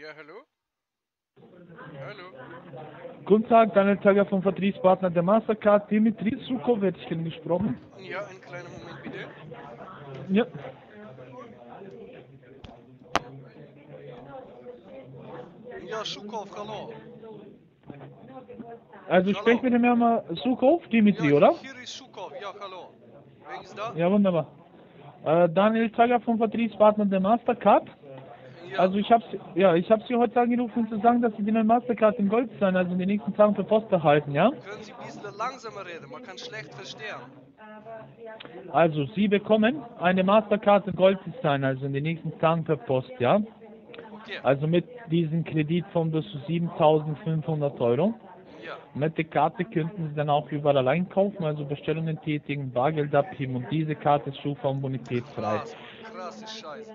Ja, hallo? Hallo? Guten Tag, Daniel Tager vom Vertriebspartner der Mastercard. Dimitri Suko wird ich gesprochen. Ja, einen kleinen Moment bitte. Ja. Ja, Schukow, hallo. Also sprich mit dem Herrn Suko, Dimitri, ja, oder? Hier ist Schukow, ja, hallo. Wer ist da? Ja, wunderbar. Äh, Daniel Tager vom Vertriebspartner der Mastercard. Also ich habe ja, ich habe Sie heute angerufen, um zu sagen, dass Sie die neue Mastercard in Gold sein, also in den nächsten Tagen per Post erhalten, ja? können Sie ein bisschen langsamer reden? Man kann schlecht verstehen. Also Sie bekommen eine Mastercard in Gold sein, also in den nächsten Tagen per Post, ja? Okay. Also mit diesem Kredit von bis zu 7.500 Euro. Mit der Karte könnten Sie dann auch überall einkaufen, also Bestellungen tätigen, Bargeld abheben und diese Karte ist Schufa und bonitätsfrei. krass. Krasse Scheiße.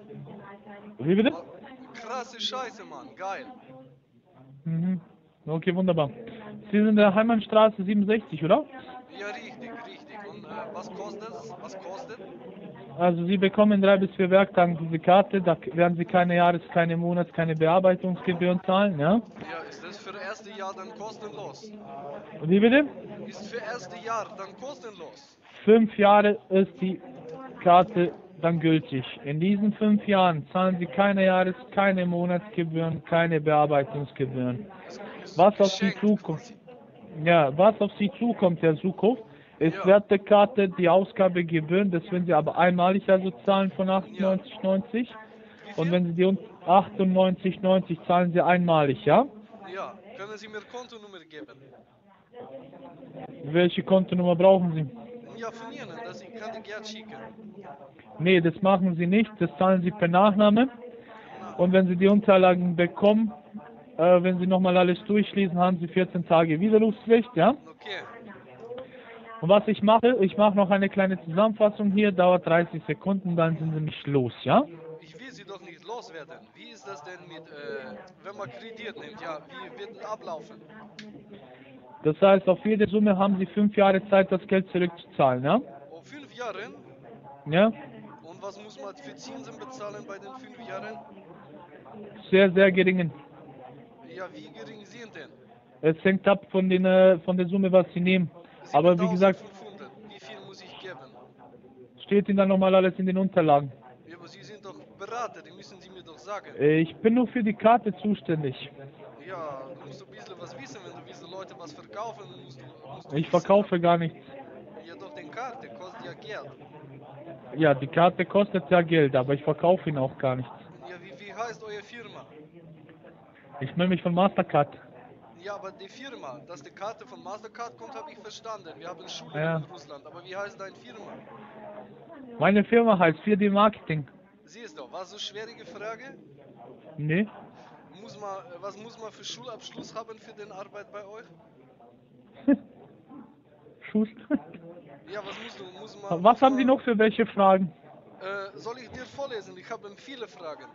Wie bitte? Krasse Scheiße, Mann. Geil. Mhm. Okay, wunderbar. Sie sind in der Heimannstraße 67, oder? Ja, richtig, richtig. Was kostet es? Was kostet? Also Sie bekommen drei bis vier Werktagen diese Karte, da werden Sie keine Jahres-, keine Monats-, keine Bearbeitungsgebühren zahlen, ja? Ja, ist das für erste Jahr dann kostenlos? Wie bitte? Ist für erste Jahr dann kostenlos? Fünf Jahre ist die Karte dann gültig. In diesen fünf Jahren zahlen Sie keine Jahres-, keine Monatsgebühren, keine Bearbeitungsgebühren. Was auf Sie zukommt, ja, was auf Sie zukommt, Herr Sukow, ist Ja. Wert der Karte die Ausgabegebühren, das werden Sie aber einmalig also zahlen von 98,90. Wie Und wenn Sie die uns 98,90 zahlen Sie einmalig, ja? Ja, können Sie mir Kontonummer geben? Welche Kontonummer brauchen Sie? Ja, von Ihnen, dass ich kann Geld schicken. Nee, das machen Sie nicht, das zahlen Sie per Nachname. Und wenn Sie die Unterlagen bekommen, äh, wenn Sie nochmal alles durchlesen, haben Sie 14 Tage Widerrufspflicht, ja? Okay. Und was ich mache, ich mache noch eine kleine Zusammenfassung hier, dauert 30 Sekunden, dann sind Sie mich los, ja? Ich will Sie doch nicht loswerden. Wie ist das denn mit, äh, wenn man Kredit nimmt? Ja, wie wird das ablaufen? Das heißt, auf jede Summe haben Sie fünf Jahre Zeit, das Geld zurückzuzahlen, ja? Oh, fünf Jahren? Ja? Und was muss man für Zinsen bezahlen bei den fünf Jahren? Sehr, sehr geringen. Ja, wie gering sind denn? Es hängt ab von, den, äh, von der Summe, was Sie nehmen. Aber wie gesagt, 7500. Wie viel muss ich geben? steht Ihnen dann nochmal alles in den Unterlagen. Ja, aber Sie sind doch Berater, die müssen Sie mir doch sagen. Äh, Ich bin nur für die Karte zuständig. Ja, du musst ein bisschen was wissen, wenn du diese Leute was verkaufen, musst du, musst du Ich wissen. verkaufe gar nichts. Ja, doch, den Karte kostet ja Geld. Ja, die Karte kostet ja Geld, aber ich verkaufe ihn auch gar nichts. Ja, wie, wie heißt eure Firma? Ich melde mich von Mastercard. Ja, aber die Firma, dass die Karte von Mastercard kommt, habe ich verstanden. Wir haben Schulen Ja. in Russland. Aber wie heißt deine Firma? Meine Firma heißt 4D Marketing. Siehst du, war so schwierige Frage? Nee? Muss man, äh, was muss man für Schulabschluss haben für den Arbeit bei euch? Schuss. Ja, was musst du, muss man... Was haben Sie noch für welche Fragen? Äh, soll ich dir vorlesen? Ich habe viele Fragen.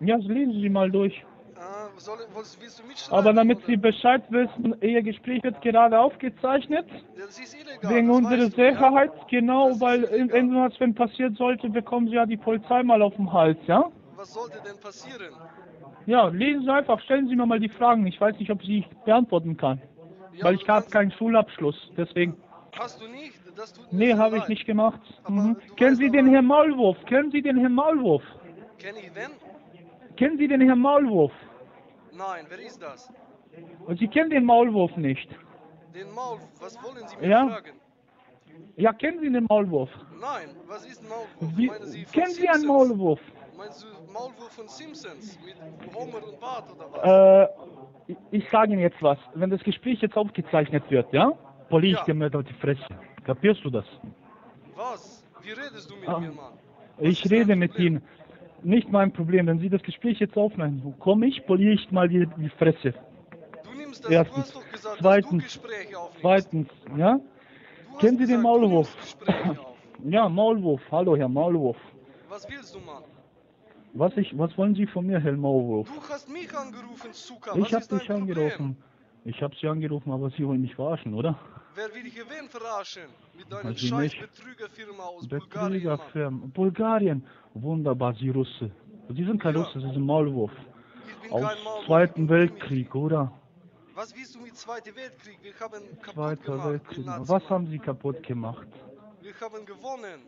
Ja, lesen Sie mal durch. Äh, soll, willst, du? Aber damit oder? Sie Bescheid wissen, Ihr Gespräch wird gerade aufgezeichnet. Das ist illegal. Wegen unserer du, ja? Sicherheit, genau, Das weil illegal. wenn passiert sollte, bekommen Sie ja die Polizei mal auf den Hals, ja? Was sollte denn passieren? Ja, lesen Sie einfach, stellen Sie mir mal die Fragen. Ich weiß nicht, ob ich beantworten kann. Ja, weil ich habe kannst- keinen Schulabschluss, deswegen. Hast du nicht? Das tut mir Nee, habe ich nicht gemacht. Mhm. Kennen Sie den Herrn Maulwurf? Kennen Sie den Herrn Maulwurf? Kenn ich wen? Kennen Sie den Herrn Maulwurf? Nein, wer ist das? Und Sie kennen den Maulwurf nicht. Den Maul. Was wollen Sie mir Ja? fragen? Ja, kennen Sie den Maulwurf? Nein, was ist ein Maulwurf? Wie, Sie kennen Sie einen? Maulwurf? Meinst du Maulwurf von Simpsons mit Homer und Bart oder was? Äh, ich- ich sage Ihnen jetzt was. Wenn das Gespräch jetzt aufgezeichnet wird, ja? Poliere ich Ja. mit auf die Fresse. Kapierst du das? Was? Wie redest du mit Ah. mir, Mann? Ich ist rede mit? Ihnen. Nicht mein Problem. Wenn Sie das Gespräch jetzt aufnehmen, komme ich, poliere ich mal die, die Fresse. Du nimmst das, Erstens. du hast doch gesagt, Zweitens. Zweitens, ja? Kennen Sie den gesagt, Maulwurf? Ja, Maulwurf. Hallo, Herr Maulwurf. Was willst du, Mann? Was, ich, was wollen Sie von mir, Herr Maulwurf? Du hast mich angerufen, Zucker. Ich habe dich Problem? angerufen. Ich habe Sie angerufen, aber Sie wollen mich verarschen, oder? Wer will dich wen verarschen? Mit deiner Also scheiß. Betrügerfirma aus Bulgarien, Mann. Betrügerfirma. Bulgarien. Wunderbar, Sie Russe. Sie sind kein Ja. Russe, Sie sind Maulwurf. Ich bin Aus kein Maulwurf. Zweiten Weltkrieg, oder? Was willst du mit Zweiter Weltkrieg? Wir haben kaputt Zweiter gemacht. Weltkrieg. Was haben Sie kaputt gemacht? Wir haben gewonnen.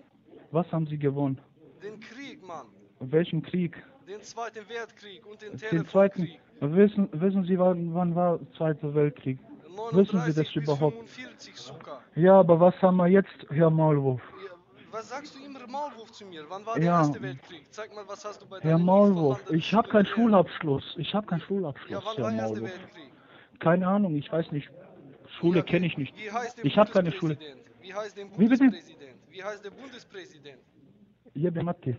Was haben Sie gewonnen? Den Krieg, Mann. Welchen Krieg? Den Zweiten Weltkrieg und den Den zweiten. Telefonkrieg. Wissen, wissen Sie, wann, wann war Zweiter Weltkrieg? Wissen Sie das 39 überhaupt? Bis 45 sogar. Ja, aber was haben wir jetzt, Herr Maulwurf? Ja, was sagst du immer Maulwurf zu mir? Wann war der Ja. Erste Weltkrieg? Zeig mal, was hast du bei Herr Maulwurf, ich habe keinen? Schulabschluss. Ich habe keinen Ja, Schulabschluss, wann Herr war Erste Maulwurf. Weltkrieg? Keine Ahnung, ich weiß nicht. Schule Ja, kenne ich nicht. Wie heißt der Ich habe keine Schule. Bundespräsident? Wie heißt der Wie bitte? Bundespräsident? Wie heißt der Bundespräsident? Jebe Matke.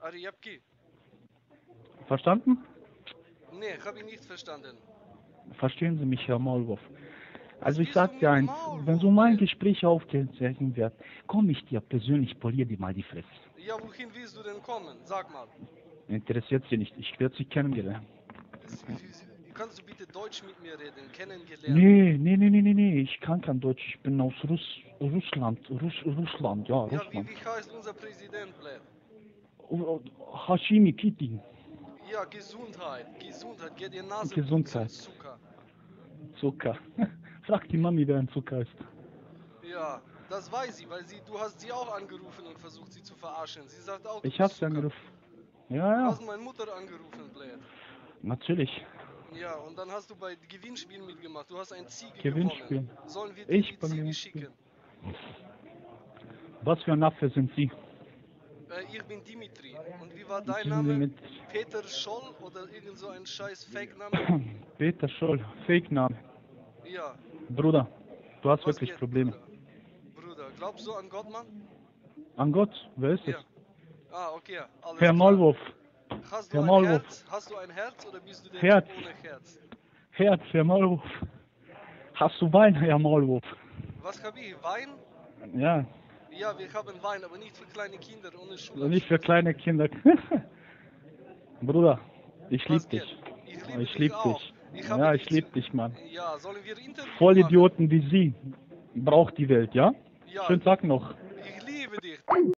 Arjapki. Verstanden? Nee, habe ich nicht verstanden. Verstehen Sie mich, Herr Maulwurf? Also ich sag dir eins, wenn so mein? Gespräch aufgezeichnet wird, komm ich dir persönlich, polier dir mal die Fresse. Ja, wohin willst du denn kommen? Sag mal. Interessiert Sie nicht, ich werde Sie kennengelernen. Es- Kannst du bitte Deutsch mit mir reden? Kennengelernt. Nee, nee, nee, nee, nee, ich kann kein Deutsch, ich bin aus Russ, Russland, Russ, Russland, ja, Ja, wie, Russland. wie heißt unser Präsident, Blair? Oh, oh, Hashimi Kiti, Ja, Gesundheit. Gesundheit. Geh dir Nase Gesundheit. Zucker. Zucker. Frag die Mami, wer ein Zucker ist. Ja, das weiß sie, weil sie, du hast sie auch angerufen und versucht sie zu verarschen. Sie sagt auch, du Ich hab's Zucker. angerufen. Ja, Du ja, hast meine Mutter angerufen, Blair. natürlich. Ja, und dann hast du bei Gewinnspielen mitgemacht. Du hast ein Ziege Gewinnspiel. gewonnen. Sollen wir dir Ich die Ziege schicken? Was für ein Affe sind Sie? Äh, ich bin Dimitri. Und wie war dein Name? Peter Scholl oder irgend so ein scheiß Fake-Name? Peter Scholl, Fake-Name. Ja. Bruder, du hast Was wirklich geht, Probleme. Bruder? Bruder, glaubst du an Gott, Mann? An Gott, wer ist es? Ja. Ah, okay. Alles Herr. Maulwurf, Hast du Herr ein Maulwurf. Herz? Hast du ein Herz oder bist du der Herz. Ohne Herz? Herz, Herr Maulwurf. Hast du Wein, Herr Maulwurf? Was hab ich? Wein? Ja, Ja, wir haben Wein, aber nicht für kleine Kinder ohne Schule. Also nicht für kleine Kinder. Bruder, ich Was lieb geht? dich. Ich liebe Ich dich lieb auch. dich. Ich Ja, ich lieb zu- dich, Mann. Ja, sollen wir Interview machen? Vollidioten wie Sie braucht die Welt, ja? Ja, Schönen Tag noch. liebe.